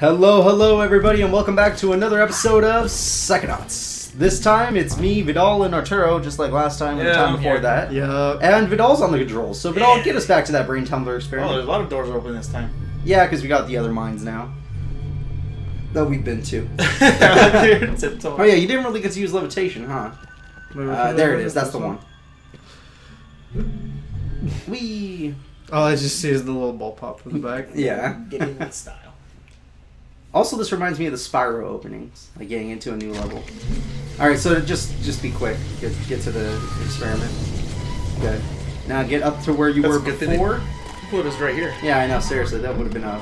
Hello, hello, everybody, and welcome back to another episode of Psychonauts. This time it's me, Vidal, and Arturo, just like last time and the Yeah, time I'm before here. that. Yeah. And Vidal's on the controls, so Vidal, Yeah. get us back to that brain tumbler Oh, experiment. there's a lot of doors open this time. yeah, because we got the other mines now that we've been to. Tiptoe. Oh yeah, you didn't really get to use levitation, huh? Uh, there it is. That's the one. We. All I just see is the little ball pop in the back. Yeah. Get in that style. Also, this reminds me of the Spyro openings, like getting into a new level. All right, so just just be quick. Get get to the experiment. Good. Now get up to where you That's were a good thing before. Put us right here. Yeah, I know. Seriously, that would have been uh,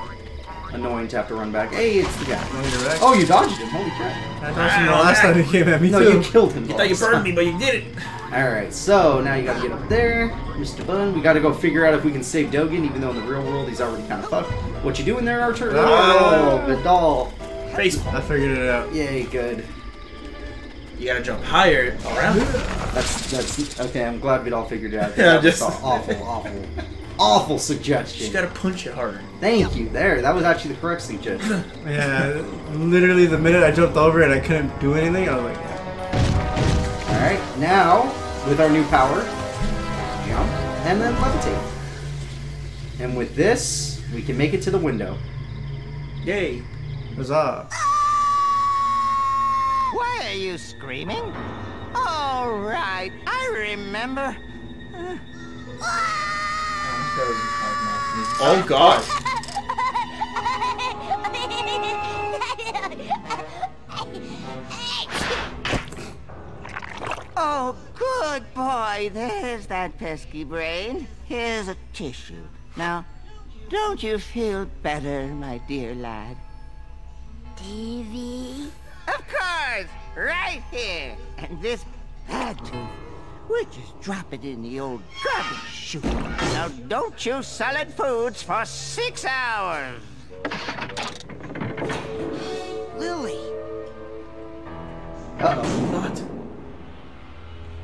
annoying to have to run back. Hey, it's the guy. Want me to back? Oh, you dodged him. Holy crap! I dodged him the last time he came at me No, too. you killed him. You thought you burned me, but you did it. All right, so now you gotta get up there, Mr. Bun. We gotta go figure out if we can save Dogen, even though in the real world he's already kind of fucked. What you doing there, Archer? Ah. Oh, Oh, Vidal. Baseball. I figured it out. Yay, good. You gotta jump higher around. That's that's okay. I'm glad Vidal figured it all figured out. Yeah, that just- an awful, awful, awful You suggestion. just gotta punch it harder. Thank you. There, that was actually the correct suggestion. Yeah, literally the minute I jumped over it, I couldn't do anything. I was like, All right, now with our new power, jump and then levitate. And with this, we can make it to the window. Yay. huzzah. Why are you screaming? All right, I remember. Oh god. Oh, good boy. There's that pesky brain. Here's a tissue. Now, don't you feel better, my dear lad? TV? Of course! Right here! And this bad tooth, we just drop it in the old garbage chute. Now, don't chew solid foods for six hours! Lili! Uh oh. What?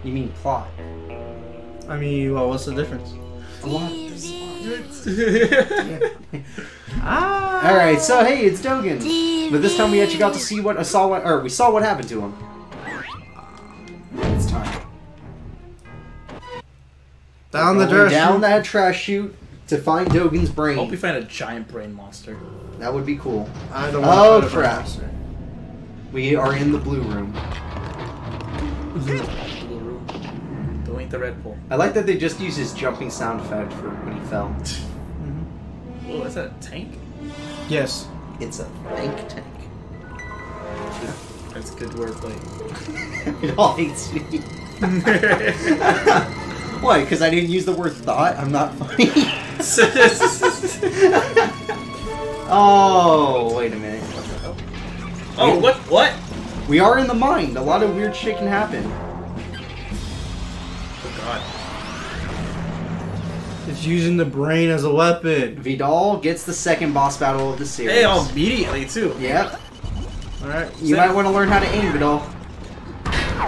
You mean plot? I mean, well, what's the difference? Ah. All right, so hey, it's Dogen. But this time we actually got to see what saw what or we saw what happened to him. It's time. Down the trash. down chute. that trash chute to find Dogen's brain. Hope we find a giant brain monster. That would be cool. I don't Oh, want to fight a crap. We are in the blue room. Blue eat the Red Bull. I like that they just used his jumping sound effect for when he fell. mm-hmm. Oh, is that a tank? Yes. It's a think tank. That's good wordplay. it all hates me. Why? Because I didn't use the word thought? I'm not funny. oh, wait a minute. oh, what? What? We are in the mind. A lot of weird shit can happen. God. It's using the brain as a weapon. Vidal gets the second boss battle of the series. Hey, immediately too. Yep. Alright. You might want to learn how to aim, Vidal.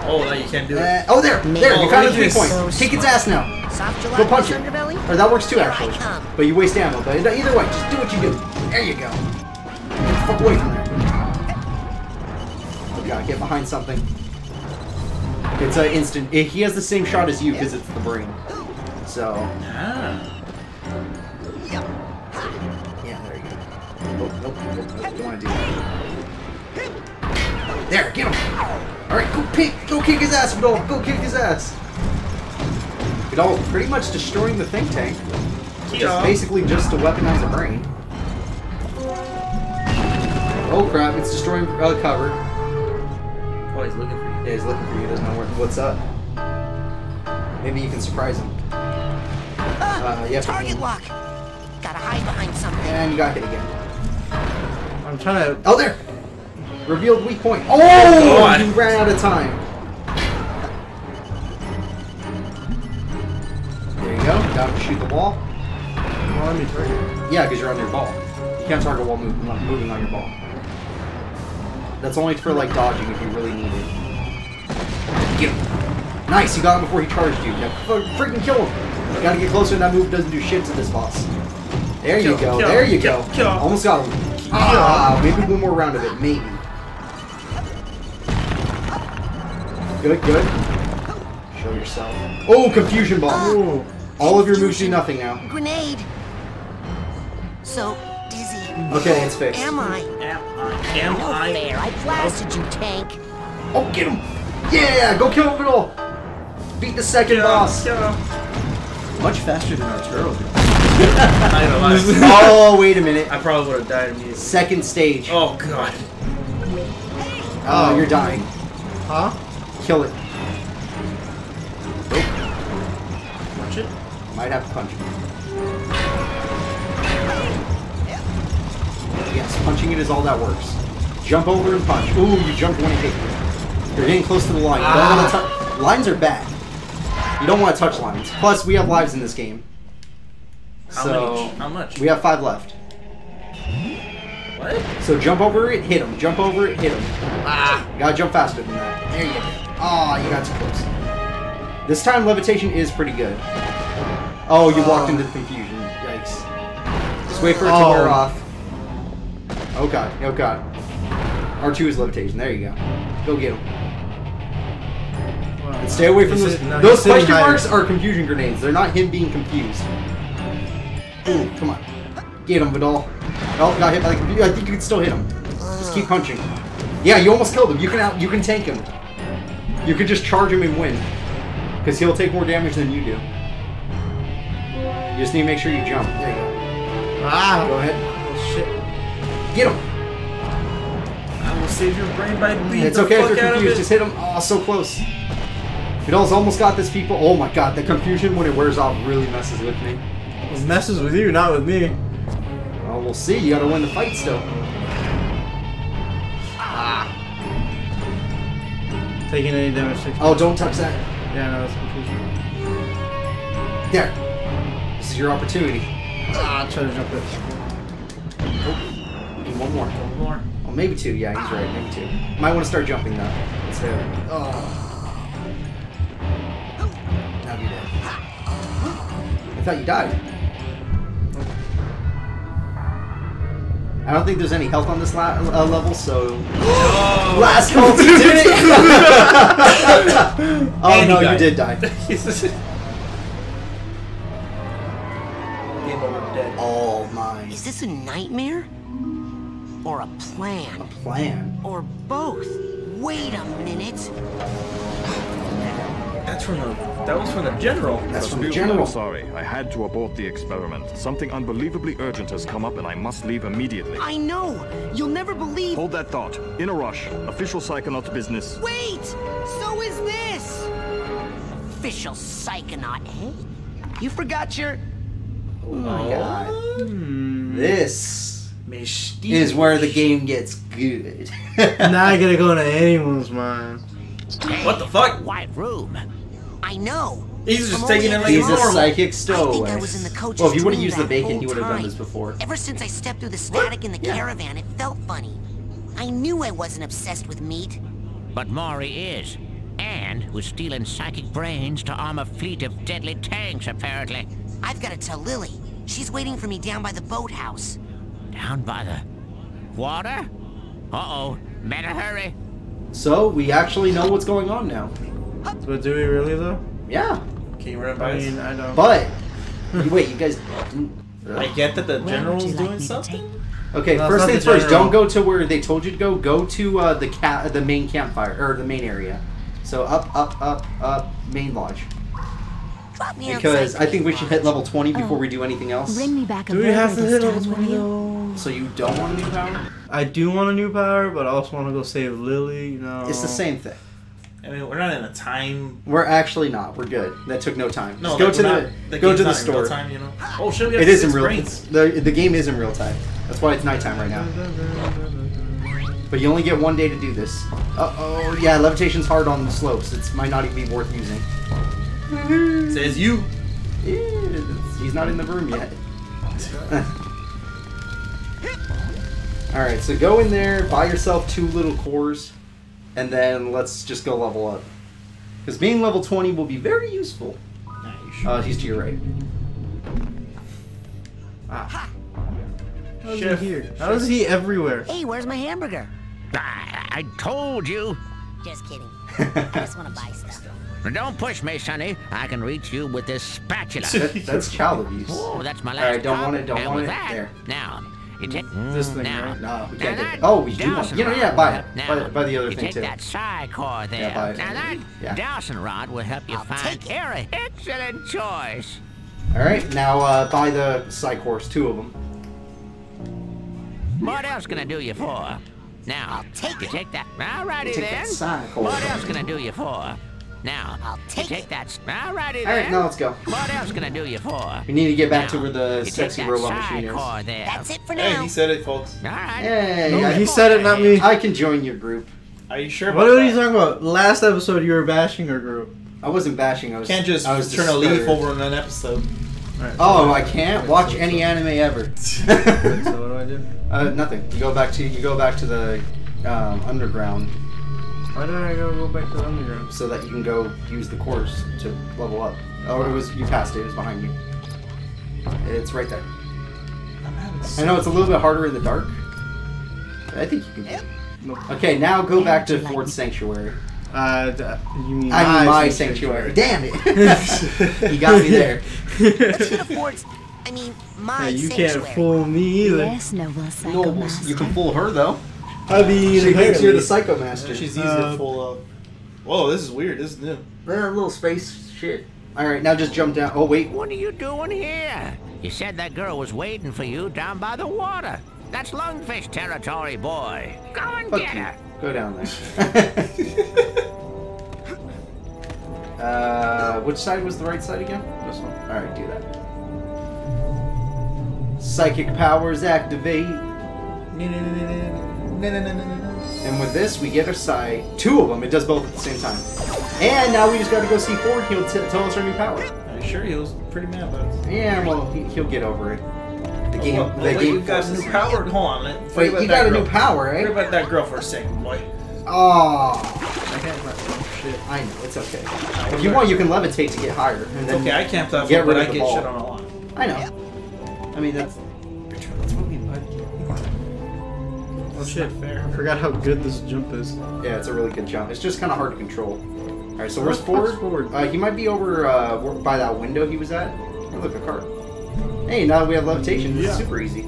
Oh, now you can't do Uh, it. oh, there! There! Oh, You found a three weak at point. this. Kick its ass now. Soft Go punch it. underbelly? Or that works too, Here actually. But you waste ammo. But either way, just do what you do. There you go. Get the fuck away from there. Oh god, get behind something. It's an instant. It, he has the same shot as you because it's the brain. So, Ah. yeah, there you go. Nope, nope, nope, nope. Don't want to do that. There, get him. All right, go pick, go kick his ass, Vidal. Go kick his ass. Vidal pretty much destroying the think tank. Which is basically just to weaponize a brain. Oh crap, it's destroying uh, cover. Oh, he's looking for you. Yeah, he's looking for you, doesn't know where, what's up. Maybe you can surprise him. Ah, Uh, you have to- target lock. Gotta hide behind something. And you got hit again. I'm trying to. Oh, there! Revealed weak point. Oh! God. You ran out of time. There you go. Down to shoot the wall. Well, let me target. Yeah, because you're on your ball. You can't target while move, moving on your ball. That's only for like dodging if you really need it. Get him. Nice, you got him before he charged you. Now f- freaking kill him. You gotta get closer and that move doesn't do shit to this boss. There you go, kill, there you kill, go. kill. Almost got him. Ah, maybe one more round of it, maybe. Good, good. Show yourself. Oh, confusion bomb. Ooh. All of your moves do nothing now. Grenade. So dizzy. Okay, it's fixed. Am I? Am I? Am No I? fair. I blasted you, tank. Oh, get him! Yeah, go kill him it all. Beat the second boss. Much faster than Arturo. did. I know. I, Oh, wait a minute. I probably would have died immediately. Second stage. Oh god. Oh, you're dying. Huh? Kill it. Punch it. Might have to punch him. Yes, punching it is all that works. Jump over and punch. Ooh, you jumped when it hit you. You're getting close to the line. You don't want to touch. Lines are bad. You don't want to touch lines. Plus, we have lives in this game. How so many? How much? we have five left. What? So jump over it, hit him. Jump over it, hit him. Ah. You gotta jump faster than that. There you go. Oh, you got too close. This time levitation is pretty good. Oh, you walked into the confusion. Yikes. Just wait for it to Oh. wear off. Oh god, oh god. R2 is levitation. There you go. Go get him. Stay away from those. no, those question higher. marks are confusion grenades. They're not him being confused. Ooh, come on. Get him, Vidal. Oh, got hit by the confusion. I think you can still hit him. Just keep punching. Yeah, you almost killed him. You can out. You can tank him. You could just charge him and win. Because he'll take more damage than you do. You just need to make sure you jump. There you go. Ah! Go ahead. Oh, shit. Get him. I will save your brain by beating It's the okay if fuck you're out of confused. Just hit him. Oh, so close. Vidal's almost got this, people. Oh my god, the confusion when it wears off really messes with me. It messes with you, not with me. Well, we'll see. You gotta win the fight still. Taking any damage. Taking... Oh, don't touch that. Yeah, no, that's confusion. There. This is your opportunity. Ah, try to jump it. And one more. One more. Oh, maybe two. Yeah, he's right. Maybe two. Might want to start jumping though. It's there. Oh. Thought you died. I don't think there's any health on this la- uh, level, so Oh. last health you did it. oh And no, you did die. Game over. Dead. All mine. Is this a nightmare? Or a plan? A plan? plan. Or both? Wait a minute. That's from the. That was from the general. That's from the general. I'm sorry. I had to abort the experiment. Something unbelievably urgent has come up and I must leave immediately. I know! You'll never believe. Hold that thought. In a rush. Official Psychonauts business. Wait! So is this! Official psychonaut, eh? You forgot your. Oh my god. This Mystique. is where the game gets good. now I gotta go into anyone's mind. What the fuck? White room. I know. He's just taking it like He's a normal. psychic I stowaway. think I was in the coach's well, if you would have used the bacon, whole he would have done this before. Ever since I stepped through the static in the Yeah. caravan, it felt funny. I knew I wasn't obsessed with meat. But Maury is. And was stealing psychic brains to arm a fleet of deadly tanks, apparently. I've got to tell Lili. She's waiting for me down by the boathouse. Down by the water? Uh-oh. Better hurry. So we actually know what's going on now. But do we really though? Yeah, Can you run by I mean, I don't. but wait, you guys. Didn't, I get that the general's doing something. okay, No, first things first. general. Don't go to where they told you to go. Go to uh, the cat, the main campfire or the main area. So up, up, up, up, main lodge. Me Because I think we should hit level 20 before Oh. we do anything else. Bring me back a do we have to hit level 20 though? So you don't want a new power? I do want a new power, but I also want to go save Lili. You know. It's the same thing. I mean, we're not in a time. We're actually not. We're good. That took no time. No, Just go like, to the, not- the go to the store. Time, you know? Oh shit, we have It is in real. brains. The the game is in real time. That's why it's nighttime right now. But you only get one day to do this. Uh oh, yeah, levitation's hard on the slopes. It might not even be worth using. Says you. He's not in the room yet. Alright, so go in there, buy yourself two little cores, and then let's just go level up. Because being level 20 will be very useful. Uh, he's to your right. Ah. How's Chef. he here? How is he everywhere? Hey, where's my hamburger? I, I told you. Just kidding. I just want to buy stuff. Don't push me, Sonny. I can reach you with this spatula. That, that's child abuse. Oh, that's my last Alright, don't cup. want it, don't and want it. that, There. Now, you take This thing, now. right? No, we can't get that it. Oh, we do want. You know, yeah, buy it. Now, Buy, buy the other you thing take too. that psi core there. Yeah, buy it. Now that Yeah. dowsing rod will help you I'll find take it. Eric. Excellent choice. All right, now uh, buy the psi core, two of them. What else can I do you for? Now, I'll take you it. take that. Alrighty Take then. that psi core. What else can I do you for? Now, I'll take take it. that. Alrighty then. All right, now let's go. What else can I do you for? We need to get back Now, to where the sexy that robot machine is. core there. That's it for now. Hey, now. he said it, folks. All right. Hey, Move he said it, not me. I can join your group. Are you sure? What are you talking about? Last episode you were bashing our group. I wasn't bashing. I was. Can't just I was turn a leaf over in an episode. Alright, Oh, I can't watch any anime ever. So what do I do? uh, nothing. You go back to you go back to the um, underground Why did I go go back to the underground? so that you can go use the course to level up. Oh, it was you passed it. It was behind you. It's right there. I know it's a little bit harder in the dark. but I think you can. Nope. Okay, now go back to Would Fort Sanctuary. Uh, you mean I mean my sanctuary. Damn it! you got me there. It affords, I mean, my Yeah, you sanctuary. can't fool me either. Yes, noble No, psychomaster. you can fool her though. I mean, She thinks you're the apparently. Psycho Master. She's easy Uh, to pull up. Whoa, this is weird. This is new. Rare little space shit. All right, now just jump down. Oh wait, What are you doing here? You said that girl was waiting for you down by the water. That's lungfish territory, boy. Go and fuck get you. her. Go down there. uh, which side was the right side again? This one. All right, do that. Psychic powers activate, and with this we get a psi. Two of them. It does both at the same time. And now we just got to go see Ford. He'll t- tell us our new power. I'm sure he was pretty mad about us? Yeah, well, he, he'll get over it. The game, Oh, the wait, game we've got a new power. Hold on, man. Wait, you got a girl. new power, Forget eh? about that girl for a second, boy. Oh, I can't oh, shit. I know it's okay. If you want, you can levitate to get higher. And It's then okay, I can't play Get but rid I of the get ball. shit on a lot. I know. I mean that's. Shit! fair. I forgot how good this jump is. Yeah, it's a really good jump. It's just kind of hard to control. All right, so where's Where's Ford? Ford? Uh, he might be over uh, by that window he was at. Oh, look, a cart. Hey, now that we have levitation, this is super easy.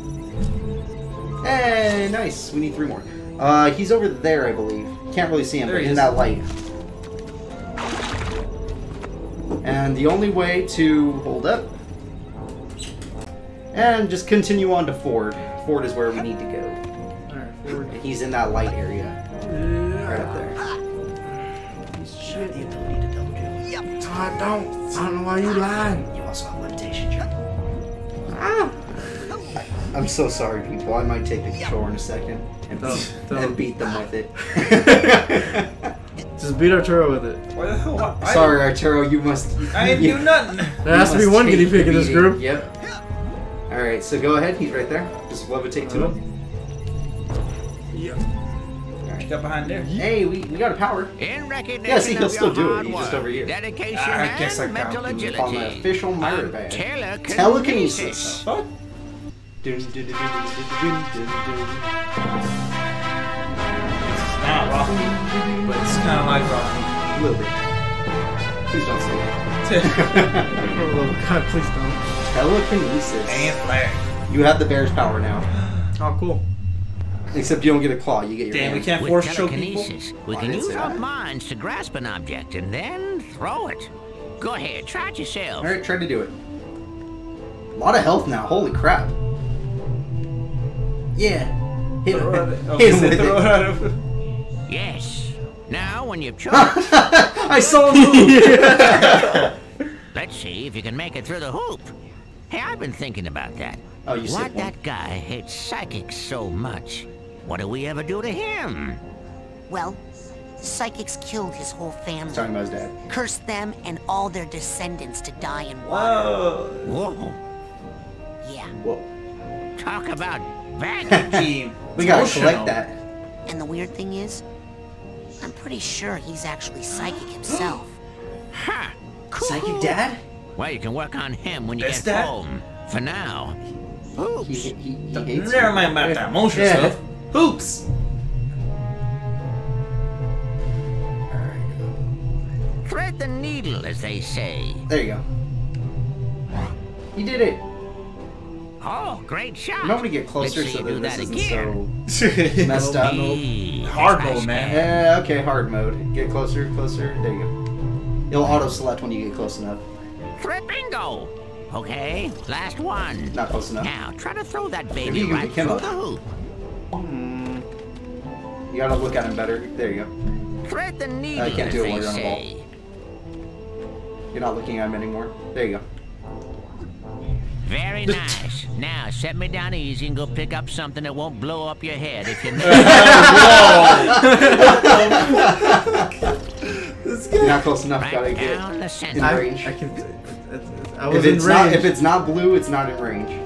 Hey, nice. We need three more. Uh, he's over there, I believe. Can't really see him, There but he in is. that light. And the only way to hold up and just continue on to Ford. Ford is where we need to go. Alright, forward. He's in that light area, right up there. Shit. The ability to double jump. I don't. I don't know why you lying. You also have levitation jump. Ah. I'm so sorry, people. I might take the controller in a second and, Don't, don't. and beat them with it. Just beat Arturo with it. Why the hell? I, I sorry, Arturo. You must. I didn't you- do nothing. There has to be one take guinea pig in this group. Yep. All right, so go ahead. He's right there. Just levitate to uh-huh. him. What you got behind there? Hey, we, we got a power. In recognition Yeah, see, he'll of still do it. He's just over here. Dedication I guess I and mental can't We call him an agility. official Myra I'm badge. telekinesis. Telekinesis. Fuck. Dun, dun, dun, dun, dun, dun, dun, It's not Rocky, but it's kind of like Rocky. A little bit. Please don't say Oh god, please don't. that. Telekinesis. and flag. You have the bear's power now. Oh, cool. Except you don't get a claw. You get your Damn, we can't With force choke people. we I can use our that. minds to grasp an object and then throw it. Go ahead, try it yourself. All right, try to do it. A lot of health now. Holy crap. Yeah. Hit him, Throw it- okay, him so with it it. Yes. Now, when you've choked, I saw him move. let's see if you can make it through the hoop. Hey, I've been thinking about that. Oh, you Why said one. that guy hates psychics so much? What do we ever do to him? Well, psychics killed his whole family, Talking about his dad. cursed them and all their descendants to die in water. Whoa. Whoa. Yeah, Whoa. Talk about baggage. Gee, We gotta emotional. collect that. and the weird thing is, I'm pretty sure he's actually psychic himself. ha! Cool. Psychic dad? Well, you can work on him when you Best get dad? home. For now. Oops. He, he, he hates Never mind about that monster Yeah. stuff. Hoops. Thread the needle, as they say. There you go. You did it. Oh, great shot. You might want to get closer Let's so you that that this again. isn't so messed up. Hey, Hard mode, man. Yeah, okay, hard mode. Get closer, closer. There you go. It'll auto select when you get close enough. Thread bingo. Okay, last one. Not close enough. Now, try to throw that baby right through the hoop. You gotta look at him better. There you go. Thread the needle, I can't do it while you're on the ball. You're not looking at him anymore. There you go. Very nice. Now, set me down easy and go pick up something that won't blow up your head if you make You're not close enough. right Gotta get the in center. I, range. I can. I was If in it's not range. if it's not blue, it's not in range.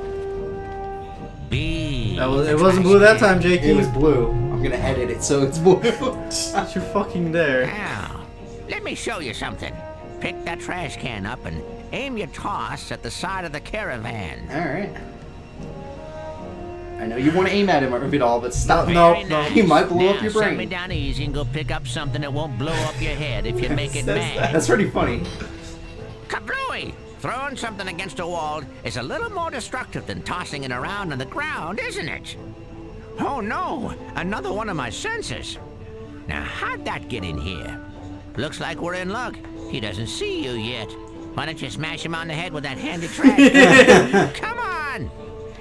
B. That was, it wasn't blue that time, Jakey. It was blue. I'm gonna edit it so it's blue. You're fucking there. Now, let me show you something. Pick that trash can up and aim your toss at the side of the caravan. All right. I know you want to aim at him or it all, but stop. No, no. nice. He might blow now, up your brain. set me brain. down easy and go pick up something that won't blow up your head if you make it Says mad. That's pretty funny. Kablooey! Throwing something against a wall is a little more destructive than tossing it around on the ground, isn't it? Oh no! Another one of my senses. Now, how'd that get in here? Looks like we're in luck. He doesn't see you yet. Why don't you smash him on the head with that handy trash? Come on!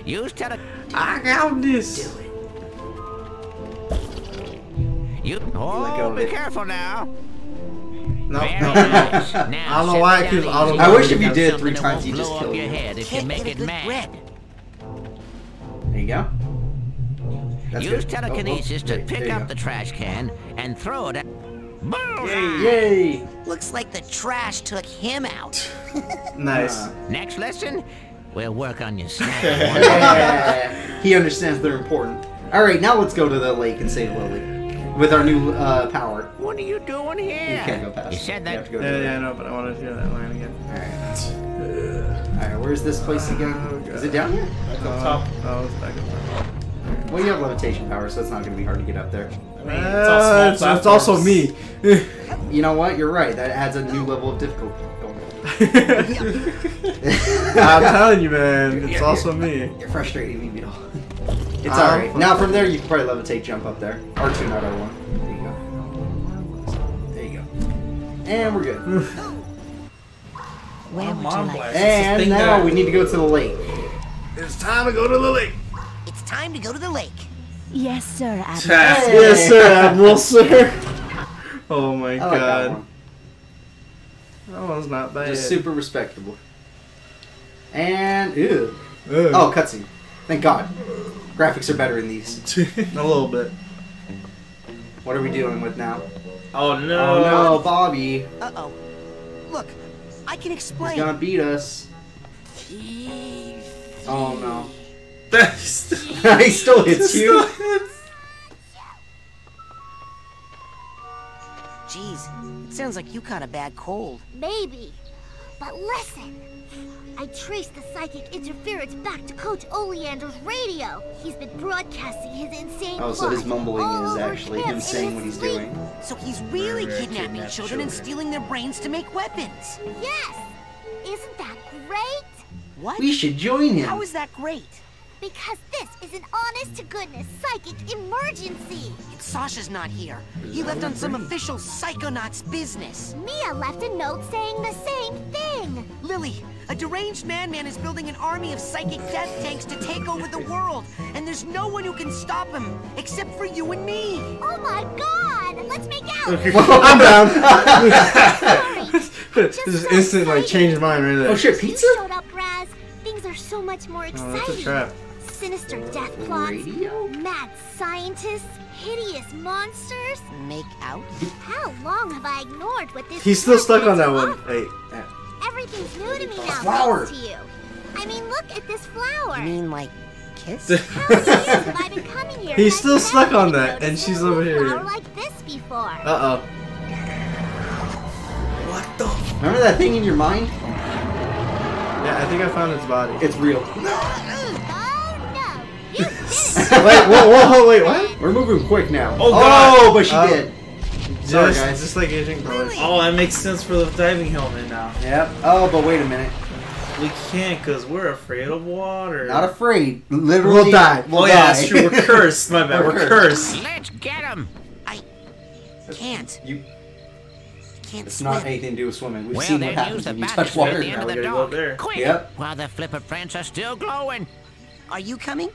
Use tele... I got this. You... Let go Oh, of be careful now. No, Very no. nice. Now, I don't know why I down keep auto- I wish if you did three times, won't you just blow up killed your head if you Can't make get it good mad. grip. There you go. That's Use good. Oh, oh, telekinesis to pick up go. the trash can and throw it at. Bullseye! Yay! Looks like the trash took him out. Nice. Next lesson, we'll work on your snack. he understands they're important. All right, now let's go to the lake and save Lili with our new uh, power. what are you doing here? You can't go past. You said You that. have to go Yeah, the yeah, I know, but I wanted to hear that line again. All right. All right. Where's this place again? Oh, Is it down here? Back up Uh, top. Oh, it's back up top. Well, you have levitation power, so it's not going to be hard to get up there. I mean, it's all small Uh, it's, it's also me. You know what? You're right. That adds a new level of difficulty. I'm telling you, man. It's also me. You're frustrating me, Beetle. It's I'm alright. Now from there, you can probably levitate, jump up there. R2, not R1. There you go. There you go. And we're good. Where would you like? blast. It's this And thing now we need to go to the lake. It's time to go to the lake. It's time to go to the lake. Yes, sir, Admiral. Hey. Yes, sir, Admiral, sir. Oh my I like that god. one. That one's not bad. Just super respectable. And ew. Ugh. Oh, cutscene. Thank God. Graphics are better in these. a little bit. What are we dealing with now? Oh no. Oh no, Bobby. Uh oh. Look, I can explain. He's gonna beat us. Oh no. he still hits you. Jeez, it sounds like you caught a bad cold. Maybe. But listen. I traced the psychic interference back to Coach Oleander's radio. He's been broadcasting his insane Oh, so his mumbling all is over actually him him saying what he's sleep. doing. So he's really Murder, kidnapping kidnap children and stealing their brains to make weapons. Yes. Isn't that great? What? We should join him. How is that great? Because this is an honest to goodness psychic emergency. Sasha's not here. He left on some official psychonauts business. Milla left a note saying the same thing. Lili, a deranged madman is building an army of psychic death tanks to take over the world, and there's no one who can stop him except for you and me. Oh my god! Let's make out! I'm down. Sorry. this is instant, like, changed mind right there. Oh shit, You pizza? showed up, Raz. Things are so much more Oh, exciting. that's a trap. Sinister death plots, Radio? mad scientists, hideous monsters. Make out? How long have I ignored what this He's still stuck on that one. Hey. Everything's new to me now, flower. to you. I mean, look at this flower. You mean like kiss? How many years have I been coming here? He's still I've stuck on that, and she's over here. Flower like this before. Uh oh. Remember that thing in your mind? Yeah, I think I found its body. It's real. Oh, Wait, whoa, whoa, whoa, wait, what? We're moving quick now. Oh, God. but she Uh, did. Sorry, Just, guys. just like Agent Cruller. Oh, that makes sense for the diving helmet now. Yep. Oh, but wait a minute. We can't because we're afraid of water. Not afraid. Literally, We'll die. We'll oh, die. yeah, that's true. We're cursed. My bad. We're We're, cursed. cursed. Let's get him. I can't. You, Can't it's swim. not anything to do with swimming. We've well, seen what then use happens the when you touch water. at the end Now of we the gotta go dock. there. Quick, Yep. while the flipper prints are still glowing. Are you coming?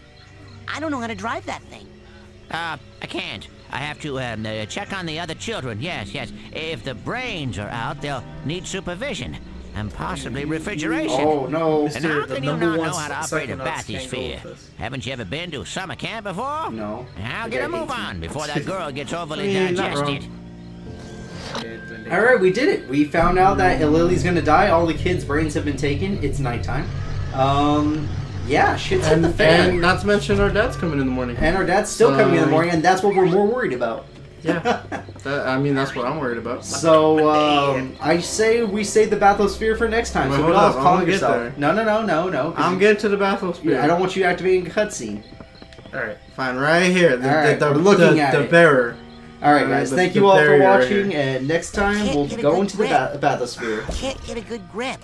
I don't know how to drive that thing. Uh, I can't. I have to um, uh, check on the other children. Yes, yes. If the brains are out, they'll need supervision and possibly refrigeration. Oh no. And how can you not know how to operate a psychonauts can't go bathysphere? Haven't you ever been to summer camp before? No. Now I get a move 18. on before that girl gets overly I mean, digested. All right, we did it. We found out that Lili's gonna die. All the kids' brains have been taken. It's nighttime. Um, yeah, shit's hit And, the fan. and not to mention our dad's coming in the morning. And our dad's still coming in the morning, and that's what we're more worried about. Yeah. That, I mean, that's what I'm worried about. So um, I say we save the bathysphere for next time. Wait, so hold don't up, I'm calm get yourself. there. No, no, no, no, no. 'cause I'm you- getting to the bathysphere. I don't want you activating a cutscene. All right. Fine, right here. The, All right, the, the, we're looking the, at the it. bearer. All right, Uh, guys. the- thank the you all for barrier right watching, and next time we'll go good into the grip. ba- bathysphere. Can't get a good grip.